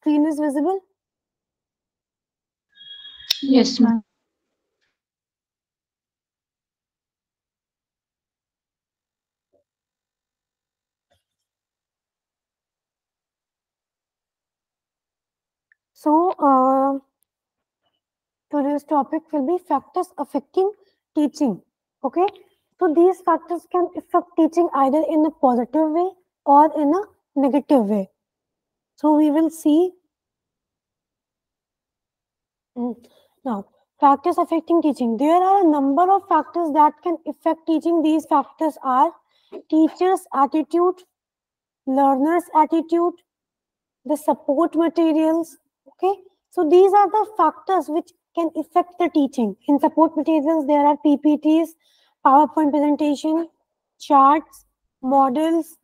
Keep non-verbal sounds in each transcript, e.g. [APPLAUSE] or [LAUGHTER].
screen is visible? Yes, ma'am. So, uh, today's topic will be factors affecting teaching. Okay, so these factors can affect teaching either in a positive way or in a negative way. So, we will see Mm. now factors affecting teaching. There are a number of factors that can affect teaching. These factors are teacher's attitude, learner's attitude, the support materials. Okay, so these are the factors which can affect the teaching. In support materials, there are PPTs, PowerPoint presentation, charts, models,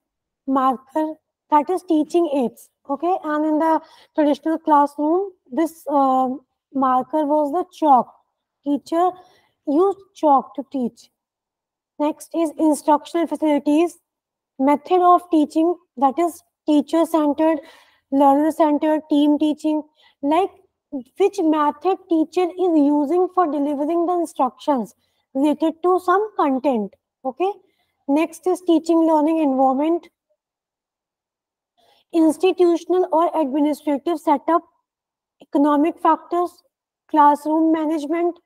marker, that is teaching aids. Okay, and in the traditional classroom, this uh, marker was the chalk. Teacher used chalk to teach. Next is instructional facilities, method of teaching, that is teacher-centered, learner-centered, team teaching, like which method teacher is using for delivering the instructions related to some content. Okay. Next is teaching learning environment, institutional or administrative setup, economic factors, classroom management,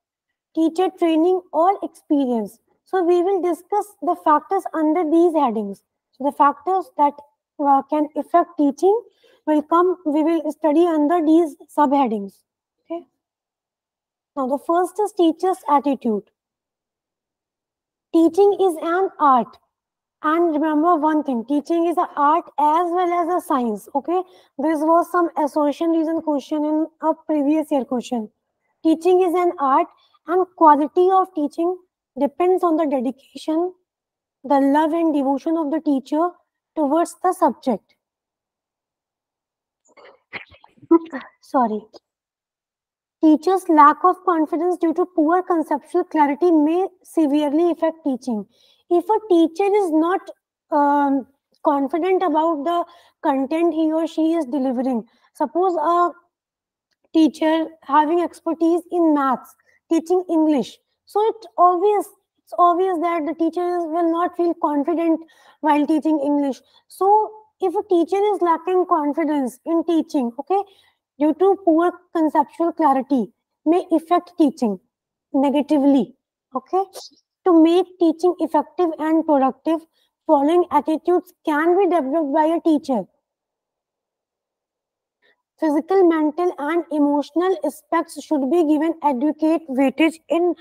teacher training or experience. So we will discuss the factors under these headings. So the factors that uh, can affect teaching will come, we will study under these subheadings. Okay. Now the first is teacher's attitude. Teaching is an art. And remember one thing, teaching is an art as well as a science. Okay. This was some association reason question in a previous year question. Teaching is an art and quality of teaching depends on the dedication, the love and devotion of the teacher towards the subject. Sorry. Teachers' lack of confidence due to poor conceptual clarity may severely affect teaching. If a teacher is not um, confident about the content he or she is delivering, suppose a teacher having expertise in maths, teaching English, so it's obvious it's obvious that the teachers will not feel confident while teaching English. So if a teacher is lacking confidence in teaching, okay, due to poor conceptual clarity, may affect teaching negatively. Okay, to make teaching effective and productive, following attitudes can be developed by a teacher. Physical, mental, and emotional aspects should be given adequate weightage in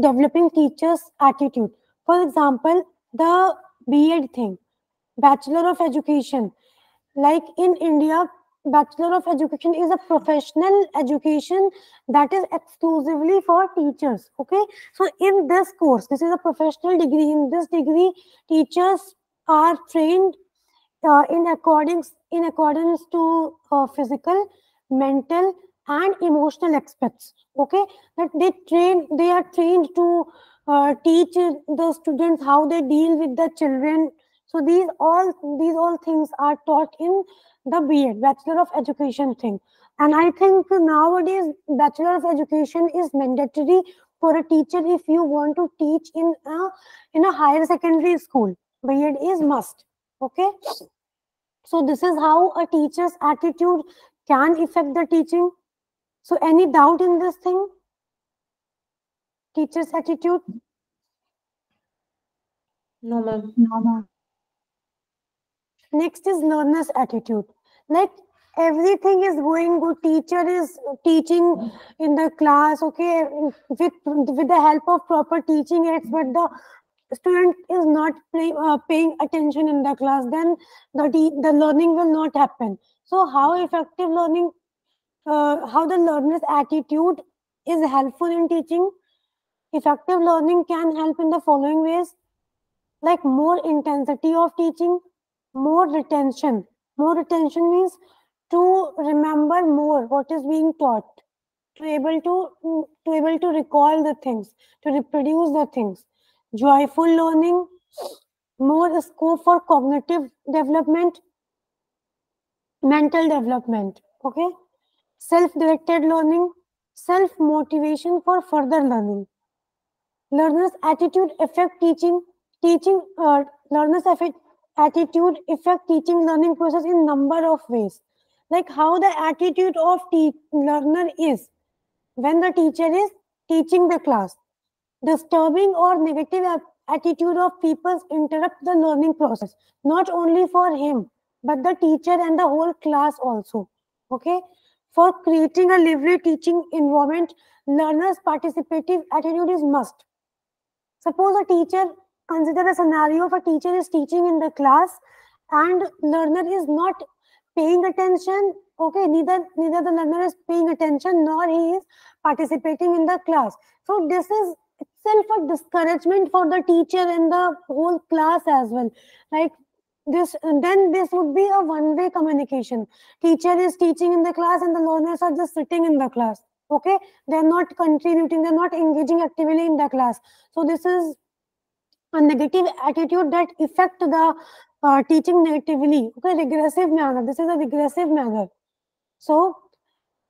developing teachers' attitude. For example, the B.Ed thing, Bachelor of Education. Like in India, Bachelor of Education is a professional education that is exclusively for teachers. Okay, so in this course, this is a professional degree. In this degree, teachers are trained uh, in accordance in accordance to uh, physical, mental, and emotional aspects. Okay, that they train they are trained to uh, teach the students how they deal with the children. So these all these all things are taught in the B.Ed, Bachelor of Education thing. And I think nowadays Bachelor of Education is mandatory for a teacher if you want to teach in a in a higher secondary school. B.Ed is must. Okay. So this is how a teacher's attitude can affect the teaching. So any doubt in this thing? Teacher's attitude? No, ma'am. No, ma'am. Next is learner's attitude. Like everything is going good. Teacher is teaching in the class, okay, with with the help of proper teaching aids, but the student is not play, uh, paying attention in the class, then the the learning will not happen. So how effective learning, uh, how the learner's attitude is helpful in teaching? Effective learning can help in the following ways, like more intensity of teaching, more retention. More retention means to remember more what is being taught, to able to to able to recall the things, to reproduce the things. Joyful learning, more scope for cognitive development, mental development. okay self-directed learning self-motivation for further learning learners attitude affect teaching teaching uh, learners affect attitude affect teaching learning process in number of ways. Like how the attitude of te- learner is. When the teacher is teaching the class disturbing or negative attitude of people interrupt the learning process. Not only for him but the teacher and the whole class also. Okay? For creating a lively teaching environment learners participative attitude is must. Suppose a teacher consider a scenario of a teacher is teaching in the class and learner is not paying attention. Okay neither neither the learner is paying attention nor he is participating in the class. So this is itself a discouragement for the teacher and the whole class as well. Like this then this would be a one way communication. Teacher is teaching in the class and the learners are just sitting in the class. Okay they're not contributing they're not engaging actively in the class. So this is a negative attitude that affect the uh, teaching negatively. Okay regressive manner. This is a regressive manner. So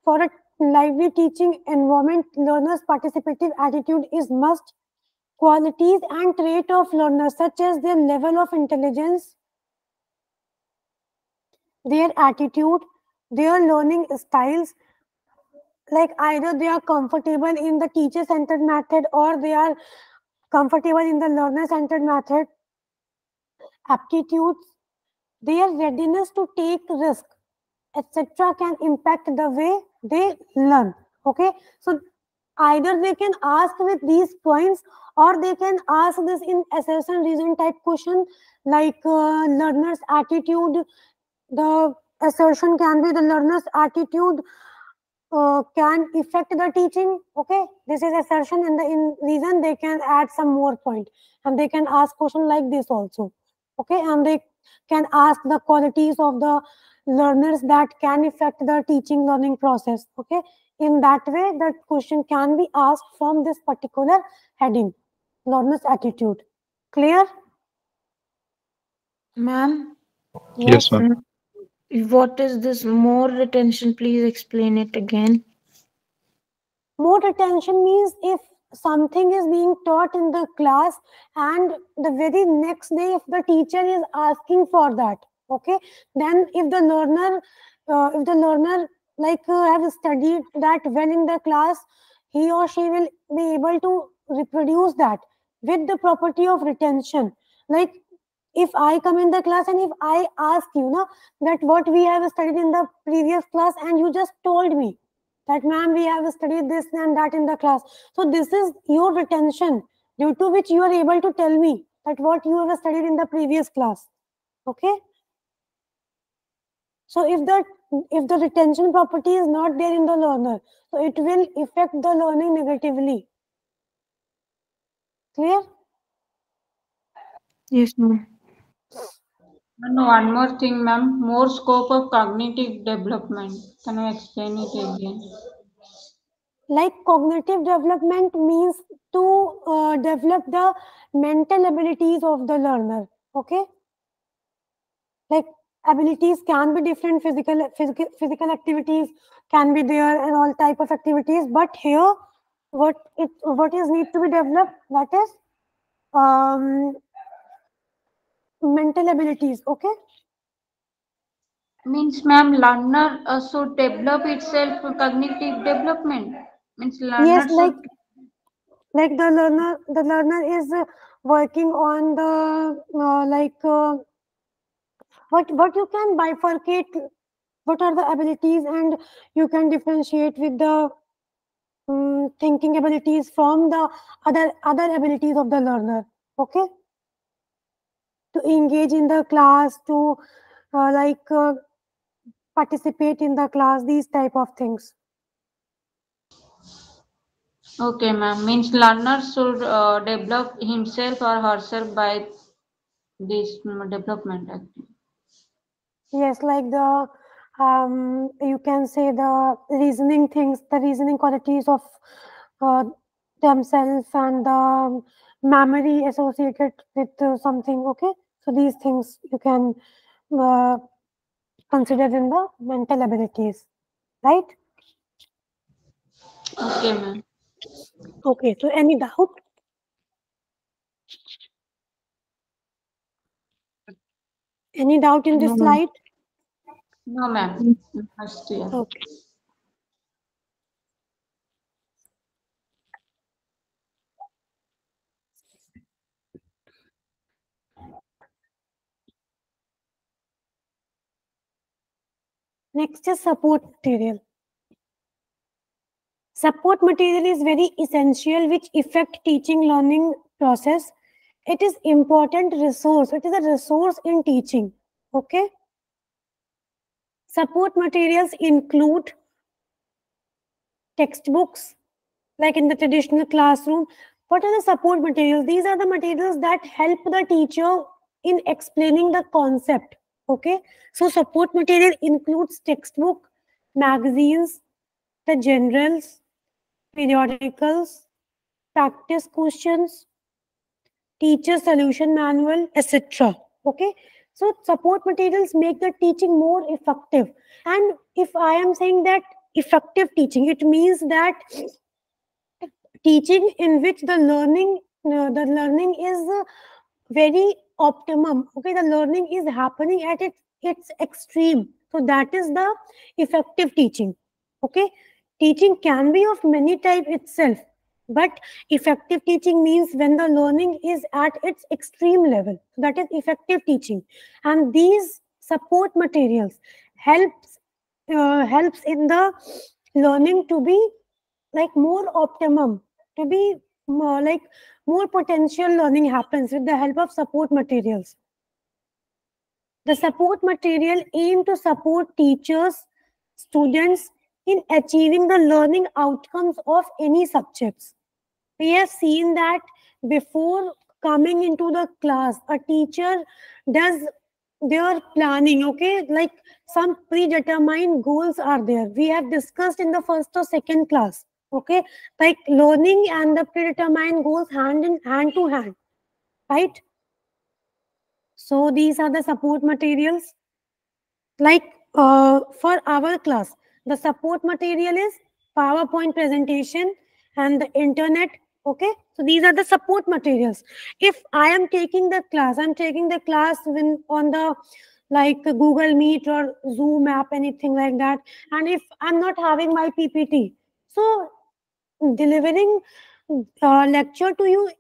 for a lively teaching environment, learners' participative attitude is must. Qualities and trait of learners, such as their level of intelligence, their attitude, their learning styles, like either they are comfortable in the teacher-centered method or they are comfortable in the learner-centered method, aptitudes, their readiness to take risk, etc. can impact the way they learn okay so either they can ask with these points or they can ask this in assertion reason type question like uh, learner's attitude the assertion can be the learner's attitude uh, can affect the teaching okay? This is assertion and the in reason they can add some more point. And they can ask question like this also okay? And they can ask the qualities of the learners that can affect the teaching learning process okay? In that way that question can be asked from this particular heading learners attitude. Clear? Ma'am, Yes, ma'am. What is this more retention? Please explain it again. more retention means if something is being taught in the class and the very next day if the teacher is asking for that okay then if the learner uh, if the learner like uh, have studied that well in the class he or she will be able to reproduce that with the property of retention like if i come in the class and if i ask you know that what we have studied in the previous class and you just told me that ma'am we have studied this and that in the class. So this is your retention due to which you are able to tell me that what you have studied in the previous class. Okay? So if the if the retention property is not there in the learner so it will affect the learning negatively. Clear? Yes, ma'am. One more thing, ma'am, more scope of cognitive development. Can you explain it again? like cognitive development means to uh, develop the mental abilities of the learner okay like abilities can be different physical physical physical activities can be there and all type of activities but here what it what is need to be developed that is um mental abilities okay Means, ma'am, learner uh, should develop itself for cognitive development. Means learner yes like like the learner the learner is uh, working on the uh, like uh, what what you can bifurcate what are the abilities and you can differentiate with the um, thinking abilities from the other other abilities of the learner okay to engage in the class to uh, like uh, participate in the class these type of things Okay, ma'am. Means learner should uh, develop himself or herself by this mm, development. Yes like the um, you can say the reasoning things the reasoning qualities of uh, themselves and the memory associated with uh, something okay so these things you can uh, consider in the mental abilities right? Okay, ma'am. Okay, so any doubt? Any doubt in this No. slide? No, ma'am. Okay. Next is support material. Support material is very essential which affect teaching learning process. It is important resource. It is a resource in teaching. Okay. Support materials include textbooks, like in the traditional classroom. What are the support materials? These are the materials that help the teacher in explaining the concept. Okay. So support material includes textbook, magazines, the generals, periodicals, practice questions, teacher solution manual, etc. Okay. So support materials make the teaching more effective. And if I am saying that effective teaching, it means that teaching in which the learning, uh, the learning is uh, very optimum. Okay, the learning is happening at its its extreme. So that is the effective teaching. Okay, teaching can be of many type itself, but effective teaching means when the learning is at its extreme level. So that is effective teaching, and these support materials helps uh, helps in the learning to be like more optimum to be more like more potential learning happens with the help of support materials. The support material aim to support teachers students in achieving the learning outcomes of any subjects. We have seen that before coming into the class a teacher does their planning okay? Like some predetermined goals are there. We have discussed in the first or second class okay? Like learning and the predetermined goals hand in hand to hand. Right? So these are the support materials. Like uh, for our class the support material is powerpoint presentation and the internet. Okay? So these are the support materials. If i am taking the class i'm taking the class when on the like google meet or zoom app anything like that. And if i'm not having my ppt so delivering uh, lecture to you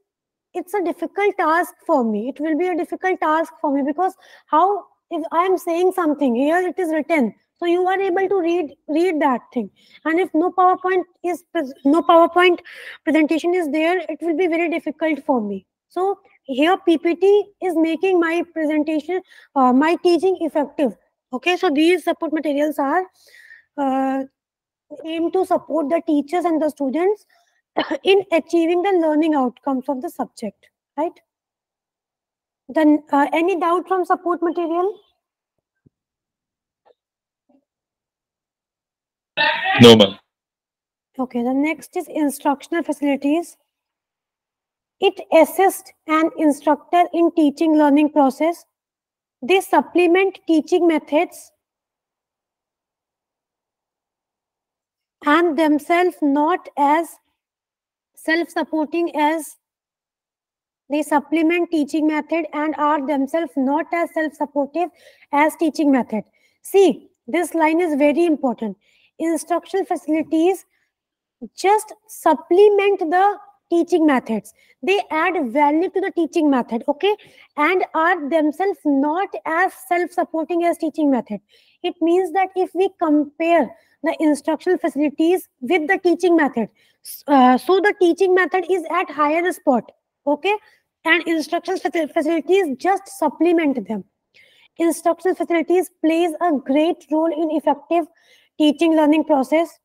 it's a difficult task for me. It will be a difficult task for me because how if i am saying something here it is written so you are able to read read that thing. And if no powerpoint is no powerpoint presentation is there it will be very difficult for me. So here ppt is making my presentation uh, my teaching effective. Okay so these support materials are uh, aim to support the teachers and the students in achieving the learning outcomes of the subject right then uh, any doubt from support material No, ma'am. Okay, the next is instructional facilities. It assists an instructor in teaching learning process. They supplement teaching methods and themselves not as self-supporting as they supplement teaching method and are themselves not as self-supportive as teaching method. See, this line is very important. Instructional facilities just supplement the teaching methods they add value to the teaching method okay and are themselves not as self-supporting as teaching method it means that if we compare the instructional facilities with the teaching method. Uh, so the teaching method is at higher spot okay? And instructional facilities just supplement them. Instructional facilities plays a great role in effective teaching learning process.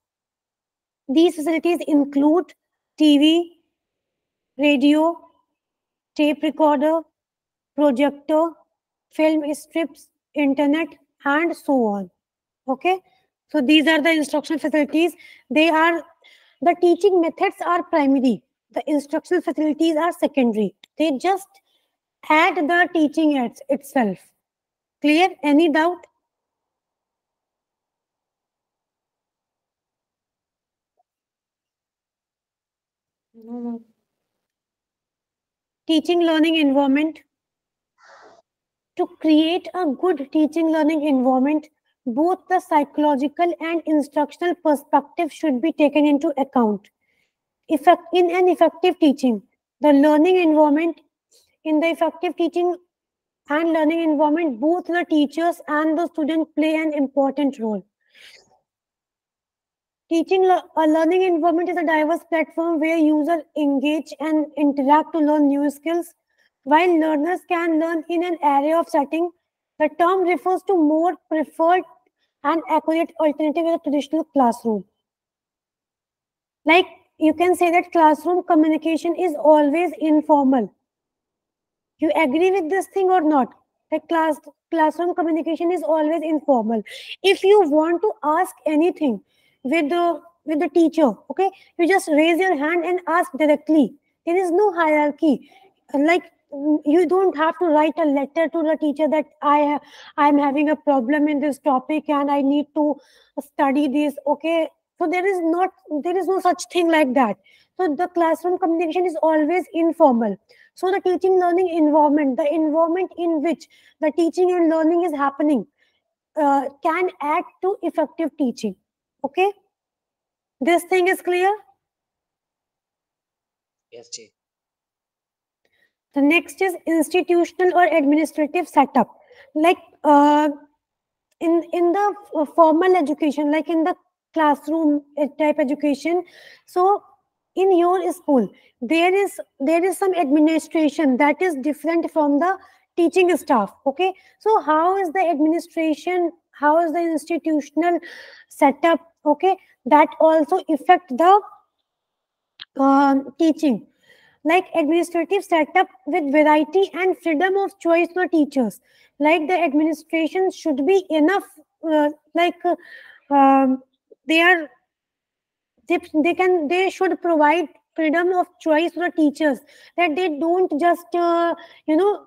These facilities include TV, radio, tape recorder, projector, film strips, internet, and so on. Okay, so these are the instructional facilities. They are the teaching methods are primary. The instructional facilities are secondary. They just add the teaching aids itself. Clear? Any doubt? No, no. Teaching learning environment. To create a good teaching learning environment, both the psychological and instructional perspective should be taken into account. Effect, in an effective teaching, the learning environment, in the effective teaching and learning environment, both the teachers and the student play an important role. Teaching a learning environment is a diverse platform where users engage and interact to learn new skills. While learners can learn in an array of settings, the term refers to more preferred and accurate alternative in a traditional classroom. Like you can say that classroom communication is always informal. You agree with this thing or not? That class classroom communication is always informal. If you want to ask anything with the with the teacher, okay, you just raise your hand and ask directly. There is no hierarchy. Like you don't have to write a letter to the teacher that i i'm having a problem in this topic and i need to study this okay? So there is not there is no such thing like that. So the classroom communication is always informal. So the teaching learning environment the environment in which the teaching and learning is happening uh, can add to effective teaching okay? This thing is clear? Yes Jay. The next is institutional or administrative setup. Like uh, in in the formal education, like in the classroom type education. So in your school, there is there is some administration that is different from the teaching staff. Okay, so how is the administration? How is the institutional setup? Okay, that also affect the uh, teaching like administrative setup with variety and freedom of choice for teachers. Like the administration should be enough uh, like uh, um, they are they, they can they should provide freedom of choice for teachers that they don't just uh, you know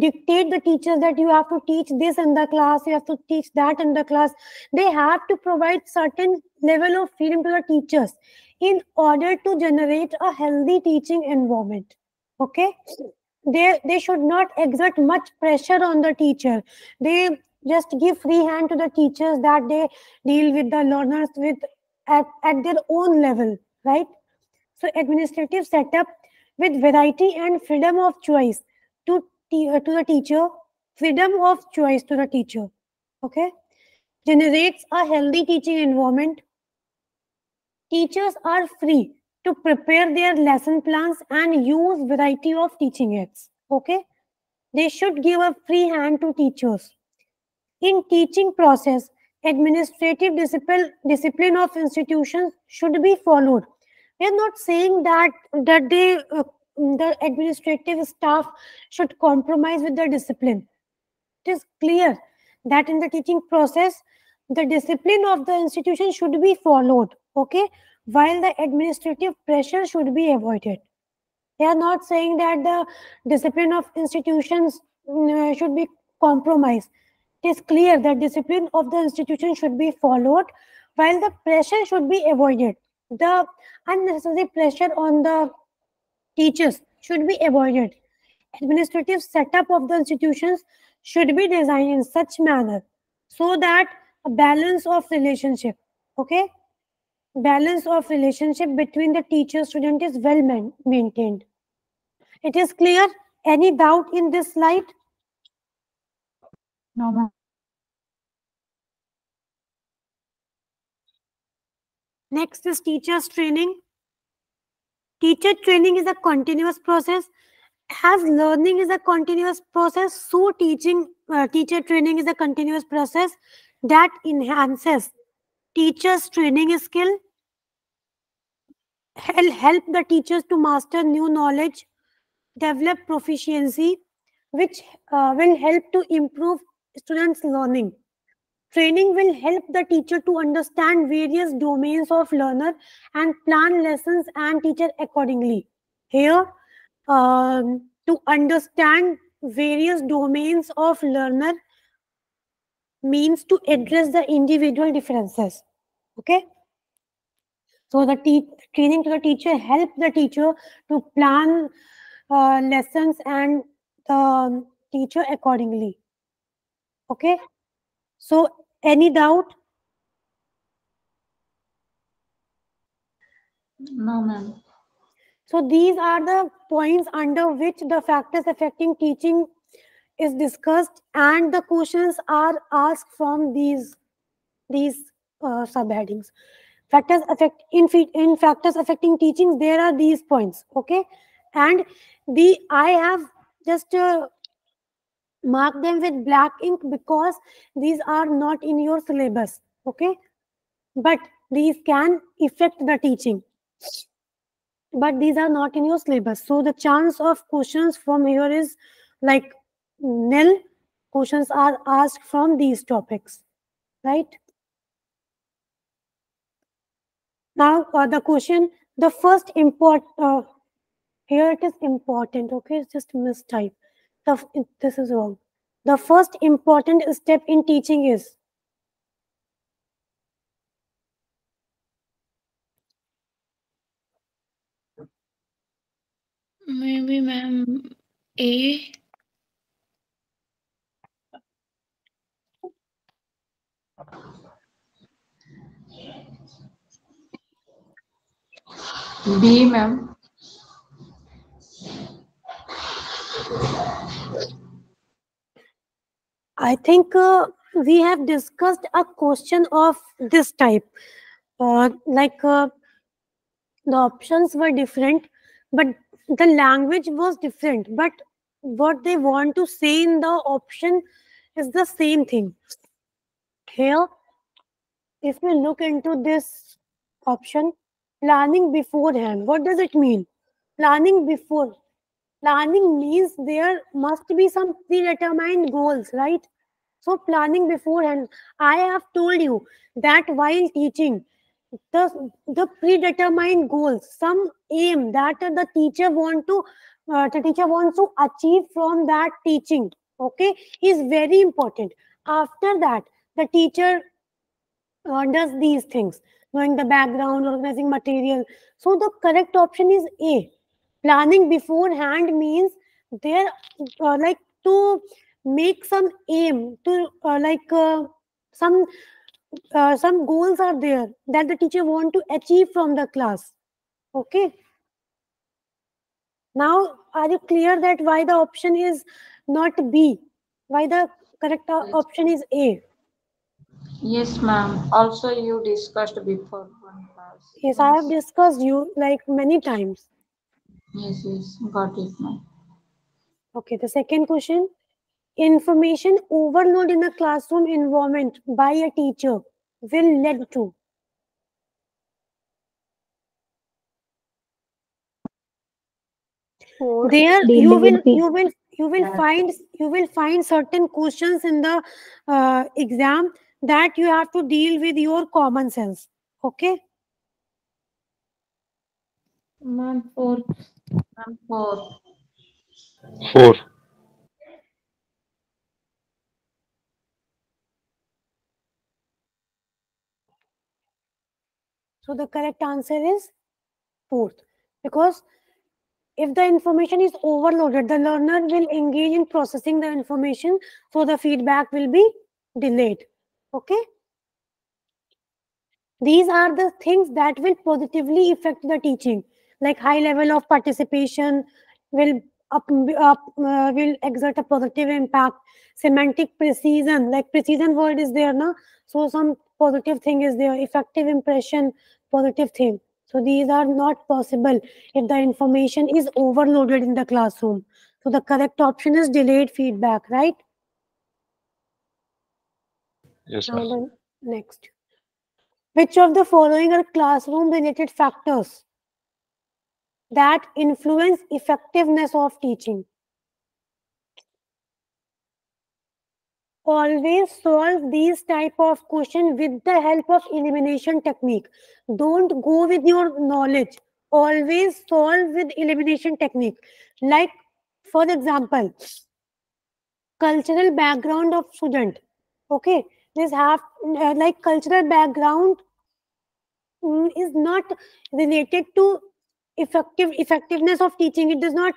dictate the teachers that you have to teach this in the class you have to teach that in the class. They have to provide certain level of freedom to the teachers in order to generate a healthy teaching environment okay? They they should not exert much pressure on the teacher. They just give free hand to the teachers that they deal with the learners with at, at their own level right? So administrative setup with variety and freedom of choice to uh, to the teacher freedom of choice to the teacher okay? Generates a healthy teaching environment Teachers are free to prepare their lesson plans and use variety of teaching aids. Okay, they should give a free hand to teachers. In teaching process, administrative discipline discipline of institutions should be followed. We are not saying that that they uh, the administrative staff should compromise with the discipline. It is clear that in the teaching process, the discipline of the institution should be followed okay? While the administrative pressure should be avoided. They are not saying that the discipline of institutions uh, should be compromised. It is clear that discipline of the institution should be followed while the pressure should be avoided. The unnecessary pressure on the teachers should be avoided. Administrative setup of the institutions should be designed in such manner so that a balance of relationship. Okay balance of relationship between the teacher student is well man- maintained. It is clear? Any doubt in this slide no ma'am. Next is teachers training. Teacher training is a continuous process. As learning is a continuous process so teaching uh, teacher training is a continuous process that enhances teachers training skill help the teachers to master new knowledge, develop proficiency, which uh, will help to improve students' learning. Training will help the teacher to understand various domains of learner and plan lessons and teacher accordingly. Here, um, to understand various domains of learner means to address the individual differences. Okay So the training to the teacher help the teacher to plan uh, lessons and the teacher accordingly. Okay. So any doubt? No, ma'am. So these are the points under which the factors affecting teaching is discussed and the questions are asked from these these uh, subheadings. Factors affect in, in factors affecting teaching there are these points okay? And the I have just uh, marked them with black ink because these are not in your syllabus okay? But these can affect the teaching. But these are not in your syllabus. So the chance of questions from here is like nil questions are asked from these topics right now uh, the question the first import uh, here it is important okay? It's just mistype. The this is wrong. The first important step in teaching is Maybe, ma'am, A. B, ma'am. I think uh, we have discussed a question of this type. Uh, like uh, the options were different, but the language was different. But what they want to say in the option is the same thing. Here, if we look into this option, planning beforehand, what does it mean? Planning before. Planning means there must be some predetermined goals, right? So planning beforehand. I have told you that while teaching, the the predetermined goals, some aim that the teacher want to uh, the teacher wants to achieve from that teaching, okay, is very important. After that, the teacher uh, does these things, knowing the background, organizing material. So the correct option is A. Planning beforehand means there, uh, like to make some aim to uh, like uh, some uh, some goals are there that the teacher want to achieve from the class. Okay. Now, are you clear that why the option is not B? Why the correct uh, option is A? Yes, ma'am. Also, you discussed before one class. Yes, I have discussed you like many times. Yes, yes. Got it, ma'am. Okay, the second question. Information overload in a classroom environment by a teacher will lead to there you will you will you will find you will find certain questions in the uh, exam that you have to deal with your common sense okay Ma'am, four. Ma'am, four. Four. so the correct answer is fourth because if the information is overloaded the learner will engage in processing the information so the feedback will be delayed okay? These are the things that will positively affect the teaching. Like high level of participation will up, up uh, will exert a positive impact. Semantic precision like precision word is there now so some positive thing is there. Effective impression positive thing. So these are not possible if the information is overloaded in the classroom. So the correct option is delayed feedback right Yes, ma'am. next. Which of the following are classroom related factors that influence effectiveness of teaching? Always solve these type of question with the help of elimination technique. Don't go with your knowledge. Always solve with elimination technique. Like for example cultural background of student. Okay this have uh, like cultural background mm, is not related to effective effectiveness of teaching. It does not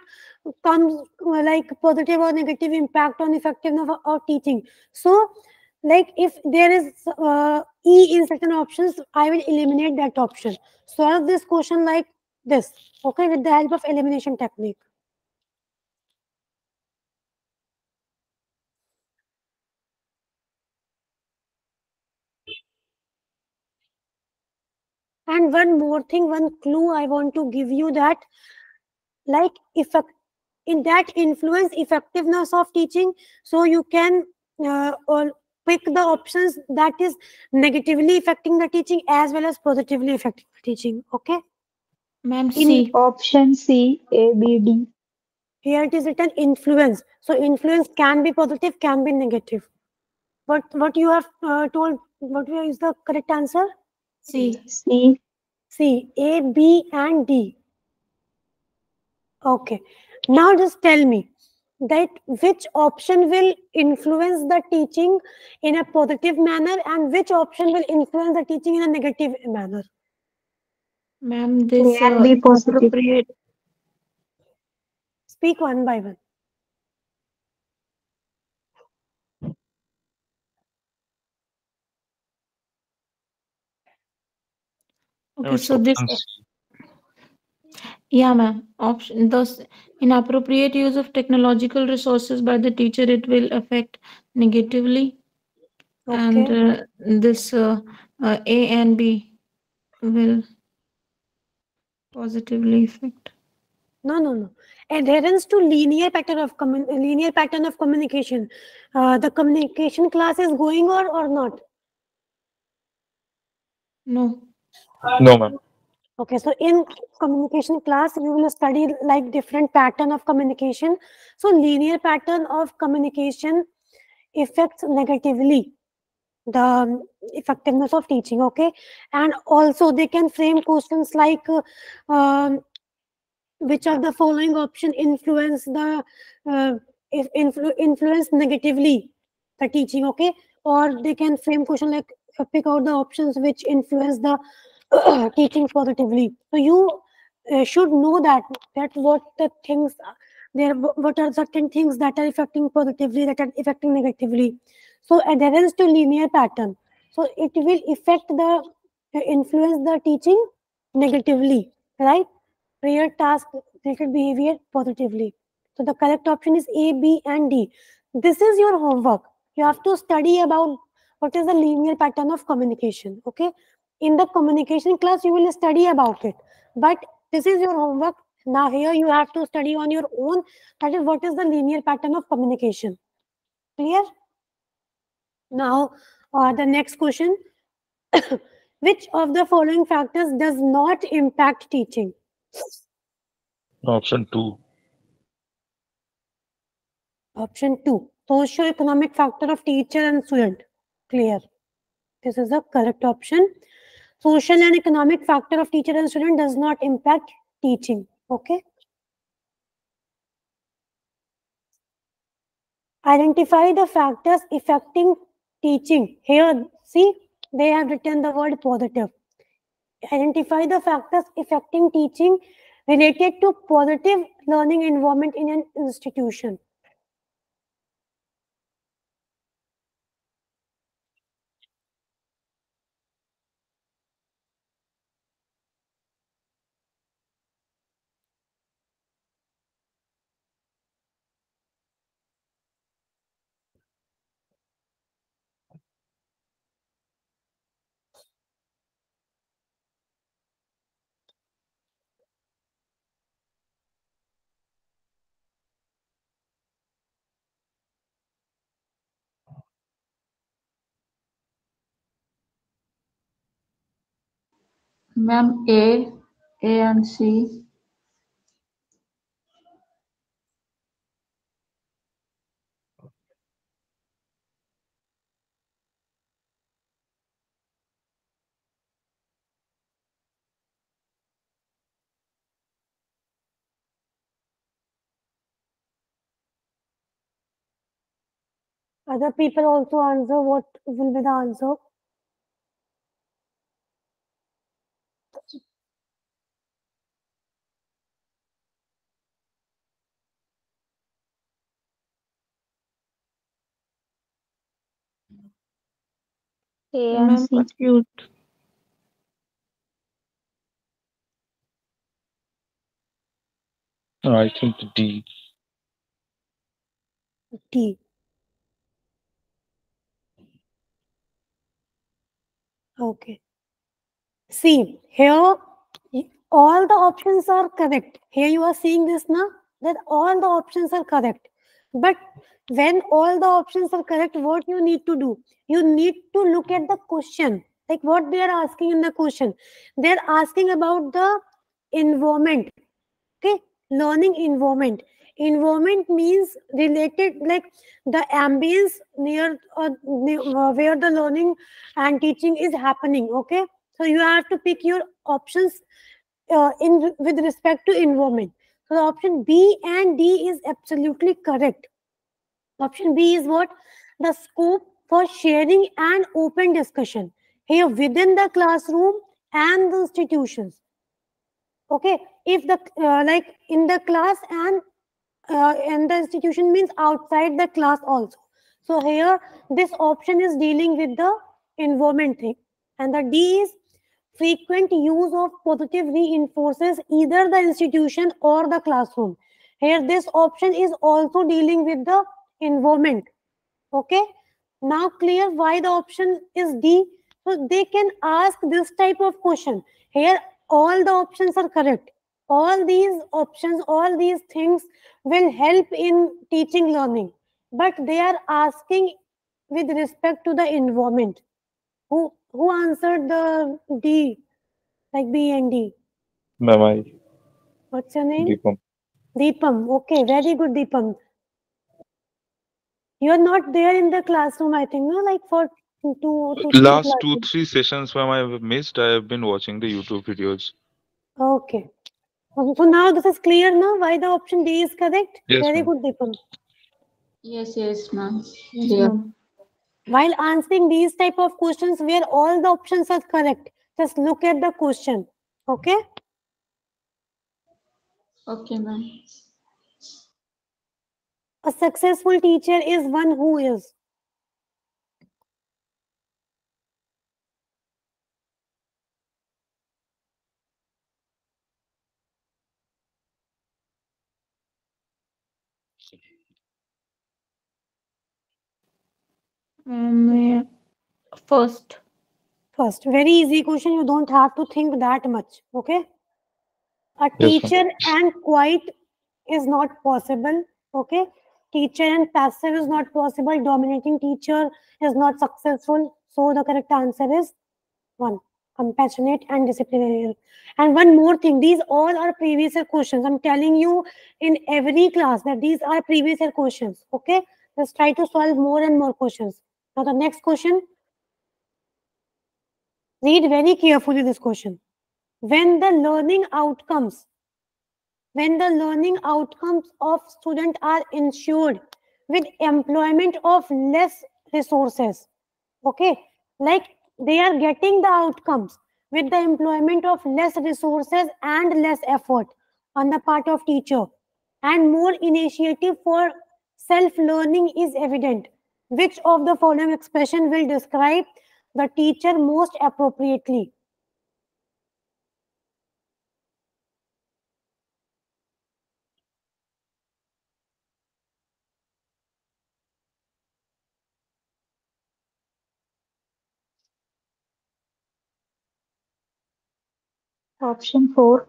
come uh, like positive or negative impact on effectiveness of, of teaching. So, like if there is uh, E in certain options, I will eliminate that option. Solve this question like this, okay, with the help of elimination technique. And one more thing, one clue I want to give you that, like effect in that influence effectiveness of teaching. So you can uh, or pick the options that is negatively affecting the teaching as well as positively affecting the teaching. Okay. Ma'am, In- C. Option C, A, B, D. Here it is written influence. So influence can be positive, can be negative. What what you have uh, told? What is the correct answer? C. C, C, A, B, and D. Okay. Now just tell me that which option will influence the teaching in a positive manner and which option will influence the teaching in a negative manner. Ma'am, this Can uh, be positive. appropriate. Speak one by one. Okay, so this Yeah, ma'am. Option thus inappropriate use of technological resources by the teacher it will affect negatively, and uh, this uh, uh, A and B will positively affect. No, no, no. Adherence to linear pattern of commun- linear pattern of communication. Uh, the communication class is going or or not. No. No, ma'am. Okay, so in communication class, you will study like different pattern of communication. So linear pattern of communication affects negatively the um, effectiveness of teaching. Okay, and also they can frame questions like, uh, um, which of the following option influence the uh, if influ- influence negatively the teaching. Okay, or they can frame question like uh, pick out the options which influence the [CLEARS THROAT] teaching positively. So you uh, should know that that what the things there what are certain things that are affecting positively that are affecting negatively. So adherence to linear pattern. So it will affect the influence the teaching negatively, right? Prayer task related behavior positively. So the correct option is A, B, and D. This is your homework. You have to study about what is the linear pattern of communication. Okay in the communication class you will study about it. But this is your homework. Now here you have to study on your own. That is what is the linear pattern of communication. Clear? Now uh, the next question. [COUGHS] Which of the following factors does not impact teaching? Option 2. option 2 socio-economic factor of teacher and student. Clear. This is the correct option social and economic factor of teacher and student does not impact teaching okay? Identify the factors affecting teaching. Here see they have written the word positive. Identify the factors affecting teaching related to positive learning environment in an institution Ma'am, A, A and C. other people also answer what will be the answer A and Ma'am, C. pursuit. I think D. D. Okay. See, here all the options are correct. Here you are seeing this now, that all the options are correct. But when all the options are correct, what you need to do? You need to look at the question, like what they are asking in the question. They're asking about the environment. Okay, learning environment. Environment means related, like the ambience near, uh, uh, where the learning and teaching is happening okay so you have to pick your options uh, in with respect to environment so the option b and d is absolutely correct. Option b is what? The scope for sharing and open discussion here within the classroom and the institutions. Okay if the uh, like in the class and uh, in the institution means outside the class also. So here this option is dealing with the environment thing and the d is frequent use of positive reinforces either the institution or the classroom. Here this option is also dealing with the environment. Okay? Now clear why the option is d. So they can ask this type of question. Here all the options are correct. All these options all these things will help in teaching learning. But they are asking with respect to the environment. Who who answered the d like b and d Ma'am, I. what's your name Deepam. deepam okay very good deepam you are not there in the classroom i think no like for two, two three Last two, three sessions, ma'am, I have missed. I have been watching the YouTube videos. Okay. Um, So now this is clear now why the option D is correct? Yes, Very good, Deepam. Yes, yes, ma'am. Yes, Clear. ma'am. While answering these type of questions where all the options are correct, just look at the question. Okay? Okay, ma'am. A successful teacher is one who is. Um. First. First, very easy question. You don't have to think that much. Okay? A Yes, teacher and quiet is not possible. Okay? Teacher and passive is not possible. Dominating teacher is not successful. So the correct answer is one. Compassionate and disciplinarian. And one more thing, these all are previous year questions. I'm telling you in every class that these are previous year questions. Okay? Just try to solve more and more questions. Now the next question. Read very carefully this question. When the learning outcomes, when the learning outcomes of student are ensured with employment of less resources, okay, like they are getting the outcomes with the employment of less resources and less effort on the part of teacher and more initiative for self-learning is evident. Which of the following expression will describe the teacher most appropriately? Option 4.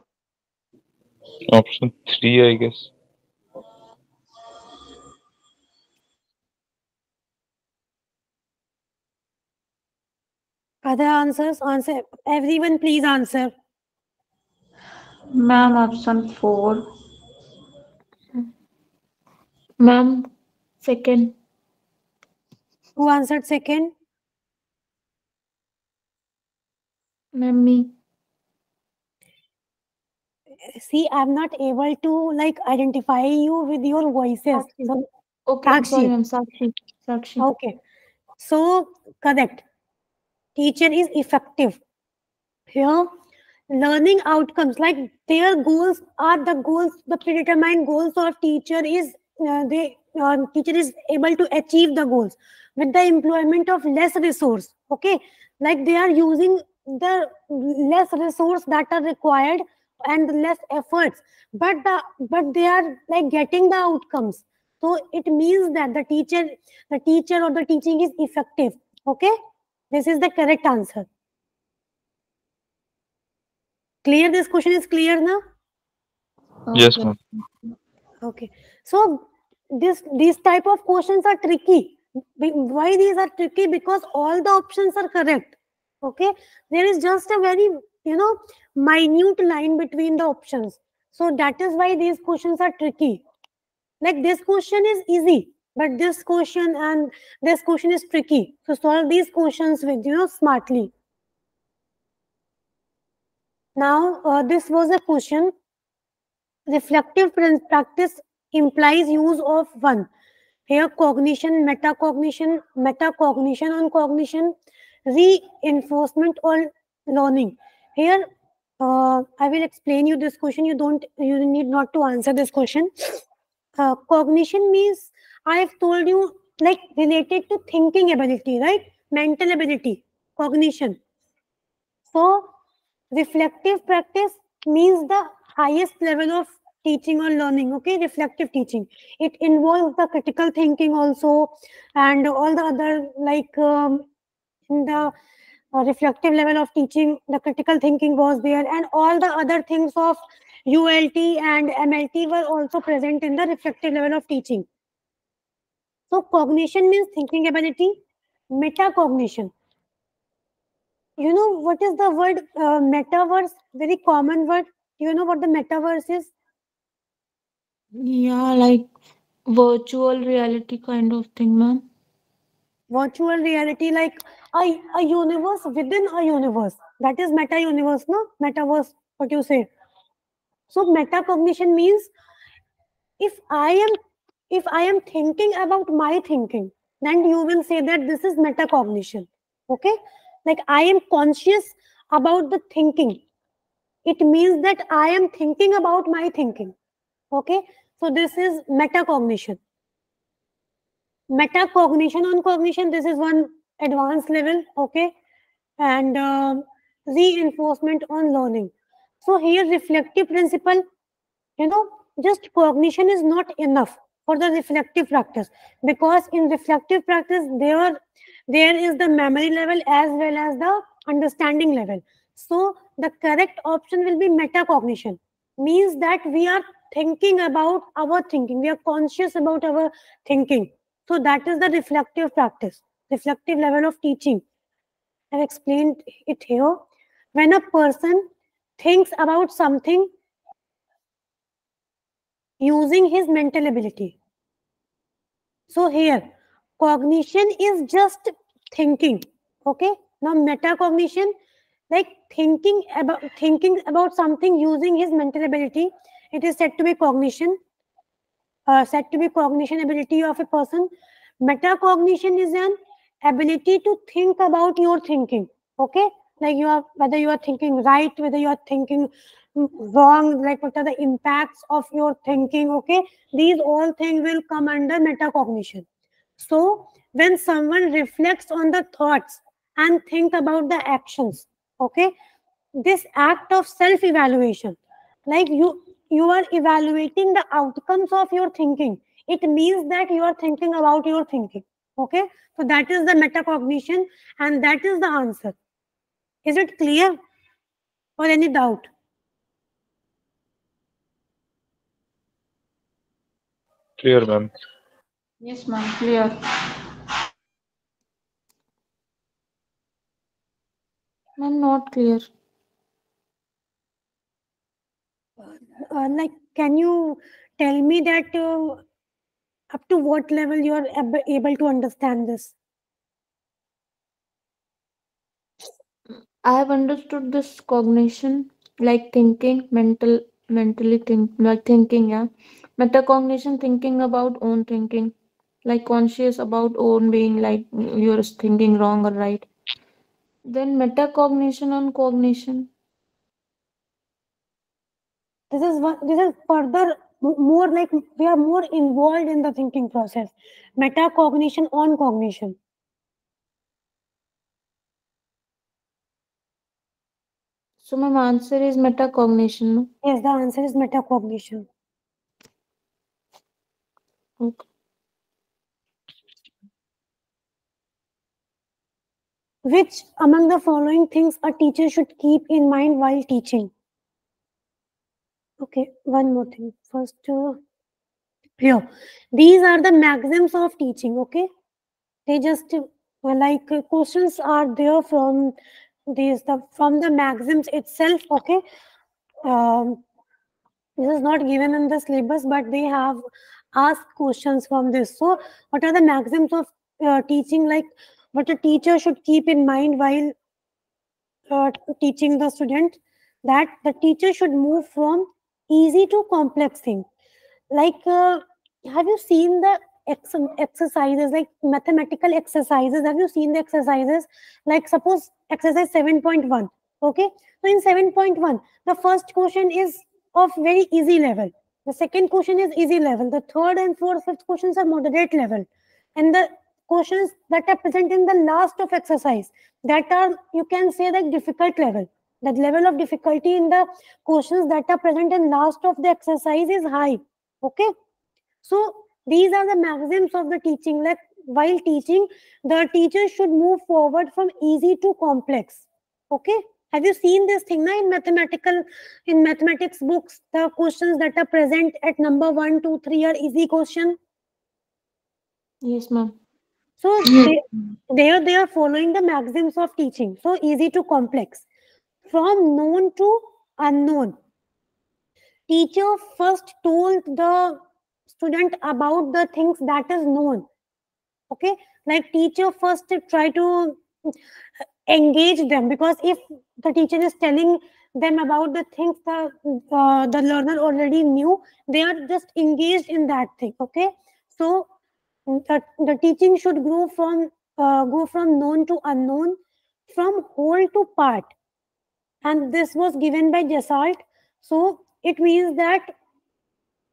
Option three, I guess. Other answers? Answer. Everyone, please answer. Ma'am, option four. Ma'am, second. Who answered second? Ma'am, me. See, I'm not able to like identify you with your voices. Sakshi. So, Okay, I'm sorry, Sakshi. Sakshi. Sakshi. okay. So, correct. Teacher is effective. Here, learning outcomes like their goals are the goals, the predetermined goals of teacher is uh, they uh, teacher is able to achieve the goals with the employment of less resource okay? Like they are using the less resource that are required and less efforts but the but they are like getting the outcomes. So it means that the teacher the teacher or the teaching is effective okay this is the correct answer. Clear? This question is clear now? Yes, ma'am. okay. So this these type of questions are tricky. Why these are tricky? Because all the options are correct. Okay? There is just a very you know minute line between the options. So that is why these questions are tricky. Like this question is easy but this question and this question is tricky. So solve these questions with you know smartly. Now uh, this was a question. Reflective practice implies use of one. Here cognition metacognition metacognition on cognition. Reinforcement or learning. Here uh, i will explain you this question. You don't you need not to answer this question. Uh, cognition means i have told you like related to thinking ability right? Mental ability cognition. So reflective practice means the highest level of teaching or learning okay? Reflective teaching. It involves the critical thinking also and all the other like um, in the uh, reflective level of teaching the critical thinking was there and all the other things of ult and mlt were also present in the reflective level of teaching so cognition means thinking ability metacognition. You know what is the word uh, metaverse? Very common word. Do you know what the metaverse is? Yeah, like virtual reality kind of thing, ma'am. virtual reality like a, a universe within a universe. That is meta universe no? Metaverse what you say. So metacognition means if i am if i am thinking about my thinking then you will say that this is metacognition okay? Like i am conscious about the thinking. It means that i am thinking about my thinking okay? So this is metacognition. Metacognition on cognition this is one advanced level okay? And um, reinforcement on learning. So here reflective principle you know just cognition is not enough for the reflective practice. Because in reflective practice there there is the memory level as well as the understanding level. So the correct option will be metacognition. Means that we are thinking about our thinking. We are conscious about our thinking. So that is the reflective practice, reflective level of teaching. I've explained it here. When a person thinks about something using his mental ability. So here, cognition is just thinking. Okay. Now metacognition, like thinking about thinking about something using his mental ability, it is said to be cognition uh, said to be cognition ability of a person. Metacognition is an ability to think about your thinking. Okay, like you are whether you are thinking right, whether you are thinking wrong, like what are the impacts of your thinking. Okay, these all things will come under metacognition. So when someone reflects on the thoughts and think about the actions, okay, this act of self-evaluation, like you you are evaluating the outcomes of your thinking. It means that you are thinking about your thinking okay? So that is the metacognition and that is the answer. Is it clear? Or any doubt Clear, ma'am. Yes, ma'am. Clear. Ma'am, not clear. uh, like can you tell me that uh, up to what level you are ab- able to understand this I have understood this cognition, like thinking, mental, mentally think, like thinking, yeah. Metacognition, thinking about own thinking, like conscious about own being, like you're thinking wrong or right. Then metacognition on cognition. this is one this is further more like we are more involved in the thinking process metacognition on cognition So my answer is metacognition. yes the answer is metacognition Which among the following things a teacher should keep in mind while teaching? Okay one more thing. First uh, here. These are the maxims of teaching okay? They just uh, well, like uh, questions are there from these the from the maxims itself okay? Um, this is not given in the syllabus but they have asked questions from this. So what are the maxims of uh, teaching? Like what a teacher should keep in mind while uh, teaching the student? That the teacher should move from easy to complex thing. Like uh, have you seen the ex- exercises like mathematical exercises? Have you seen the exercises? Like suppose exercise 7.1 okay? So in 7.1 the first question is of very easy level the second question is easy level. The third and fourth fifth questions are moderate level. And the questions that are present in the last of exercise that are you can say like difficult level. That level of difficulty in the questions that are present in last of the exercise is high. Okay? So these are the maxims of the teaching. Like while teaching the teacher should move forward from easy to complex. Okay have you seen this thing now in mathematical in mathematics books the questions that are present at number one two three are easy question? Yes, ma'am. so they, they are they are following the maxims of teaching. So easy to complex. From known to unknown. Teacher first told the student about the things that is known. Okay? Like teacher first try to engage them. Because if the teacher is telling them about the things the uh, the learner already knew they are just engaged in that thing okay? So the, the teaching should grow from uh, go from known to unknown from whole to part. And this was given by Gestalt. So it means that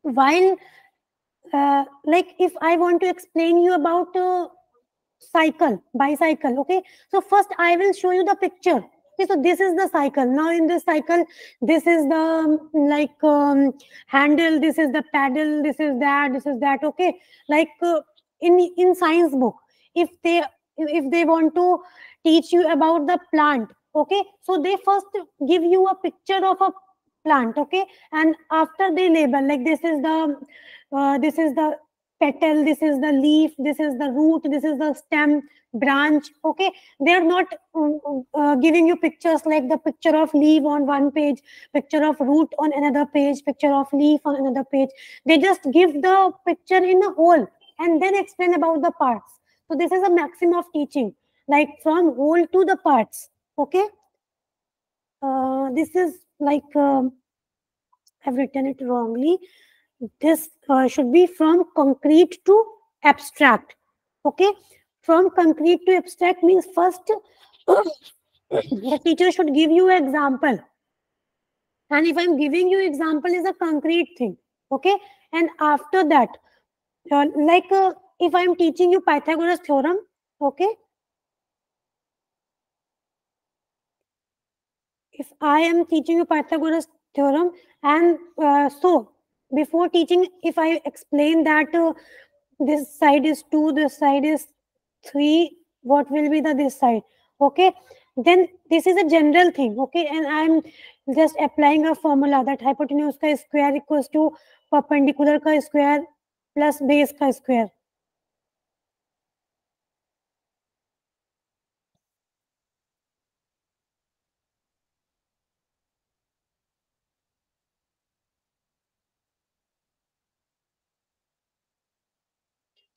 while, uh, like, if I want to explain you about a cycle, bicycle, okay. So first I will show you the picture. Okay, so this is the cycle. Now in this cycle, this is the um, like um, handle, this is the pedal, this is that, this is that. Okay, like uh, in in science book, if they if they want to teach you about the plant okay so they first give you a picture of a plant okay and after they label like this is the uh, this is the petal this is the leaf this is the root this is the stem branch okay? They are not um, uh, giving you pictures like the picture of leaf on one page picture of root on another page picture of leaf on another page. They just give the picture in a whole and then explain about the parts. So this is a maxim of teaching like from whole to the parts okay? Uh, this is like um, i've written it wrongly this uh, should be from concrete to abstract okay? From concrete to abstract means first [COUGHS] the teacher should give you an example. And if i'm giving you example is a concrete thing okay? And after that uh, like uh, if i'm teaching you pythagoras theorem okay? If I am teaching you Pythagoras theorem, and uh, so before teaching, if I explain that uh, this side is 2, this side is 3, what will be the this side? Okay, then this is a general thing, okay, and I'm just applying a formula that hypotenuse ka square equals to perpendicular ka square plus base ka square.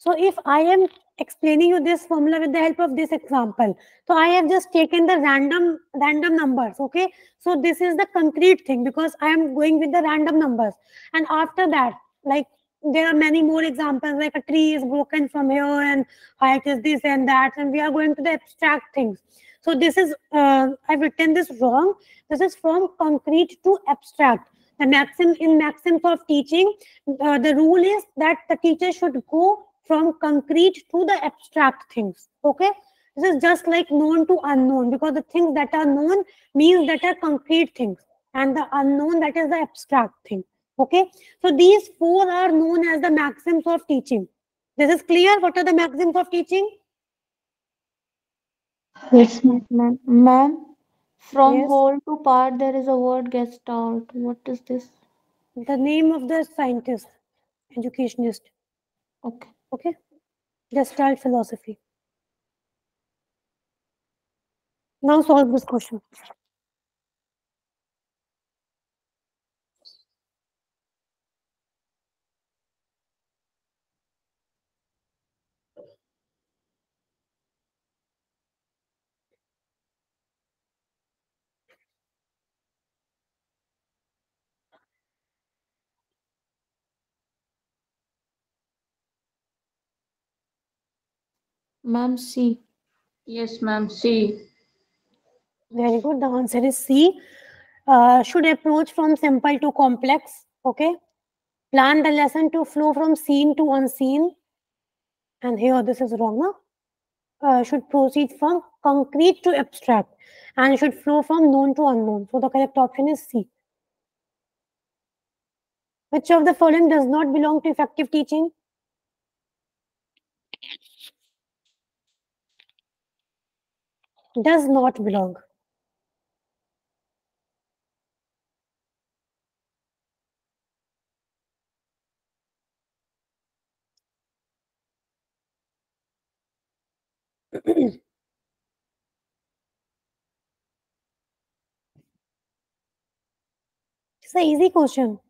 So if I am explaining you this formula with the help of this example, so I have just taken the random random numbers. Okay, so this is the concrete thing because I am going with the random numbers, and after that, like there are many more examples, like a tree is broken from here, and height is this and that, and we are going to the abstract things. So this is uh, I've written this wrong. This is from concrete to abstract. the maxim in maxims of teaching, uh, the rule is that the teacher should go from concrete to the abstract things. Okay, this is just like known to unknown because the things that are known means that are concrete things, and the unknown that is the abstract thing. Okay, so these four are known as the maxims of teaching. This is clear. What are the maxims of teaching? Yes, ma'am. Ma'am, from Yes. whole to part there is a word Gestalt. What is this? The name of the scientist, educationist. Okay. Okay, Gestalt philosophy. Now solve this question. Ma'am, C. Yes, ma'am. C. Very good. The answer is C. Uh, should approach from simple to complex. Okay. Plan the lesson to flow from seen to unseen. And here this is wrong. No? Uh, should proceed from concrete to abstract and should flow from known to unknown. So the correct option is C. Which of the following does not belong to effective teaching? Does not belong. It's an easy question.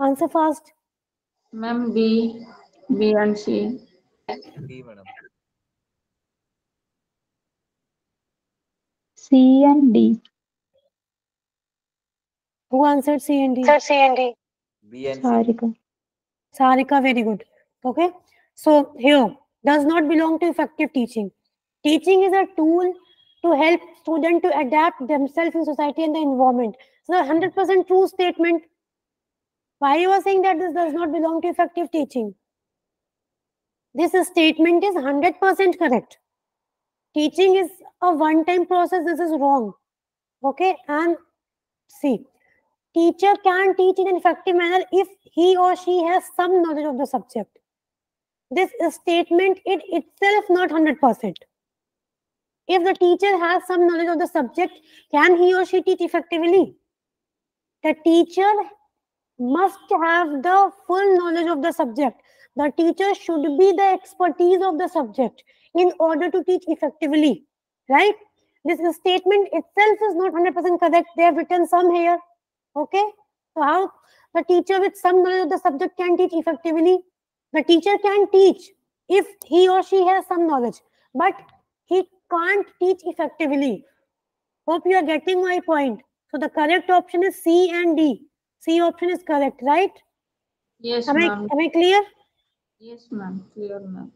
Answer fast. Ma'am, B. B and C. B, madam. C and D. Who answered C and D? B and C. Sarika. Sarika, very good. Okay. So here, does not belong to effective teaching. Teaching is a tool to help students to adapt themselves in society and the environment. So 100% true statement. Why you are saying that this does not belong to effective teaching? This statement is 100% correct. Teaching is a one-time process. This is wrong. Okay. And see, teacher can teach in an effective manner if he or she has some knowledge of the subject. This statement it itself not 100%. If the teacher has some knowledge of the subject, can he or she teach effectively? The teacher must have the full knowledge of the subject. The teacher should be the expertise of the subject in order to teach effectively. Right? This statement itself is not 100% correct. They have written some here. Okay? So how the teacher with some knowledge of the subject can teach effectively? The teacher can teach if he or she has some knowledge, but he can't teach effectively. Hope you are getting my point. So the correct option is C and D. C option is correct, right? Yes, Am I, ma'am. am I clear? Yes, ma'am. Clear, ma'am.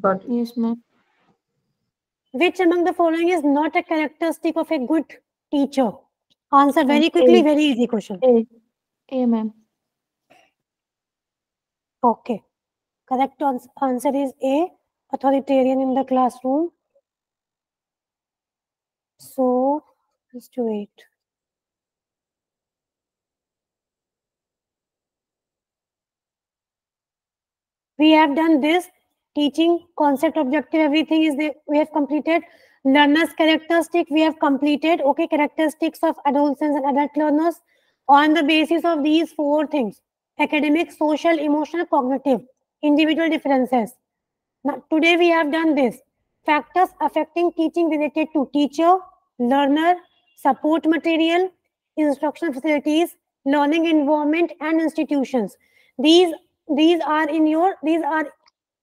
Got it. Yes, ma'am. Which among the following is not a characteristic of a good teacher? Answer very Okay. quickly, very easy question. A. A, ma'am. Okay. Correct ans- answer is A, authoritarian in the classroom. So, just wait. We have done this teaching concept objective everything is there. We have completed. Learners characteristic we have completed. Okay characteristics of adolescents and adult learners. On the basis of these four things academic social emotional cognitive individual differences. Now today we have done this. Factors affecting teaching related to teacher learner support material instructional facilities learning environment and institutions. These these are in your these are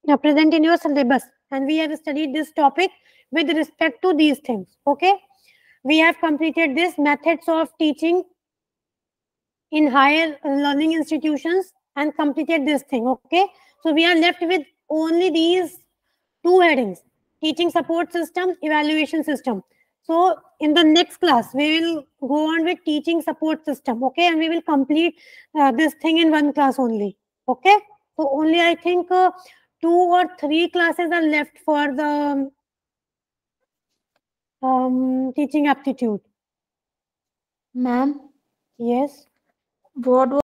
now present in your syllabus and we have studied this topic with respect to these things okay? We have completed this methods of teaching in higher learning institutions and completed this thing okay? So we are left with only these two headings teaching support system evaluation system. So in the next class we will go on with teaching support system okay? And we will complete uh, this thing in one class only okay? So only i think uh, two or three classes are left for the um, teaching aptitude. Ma'am? Yes? What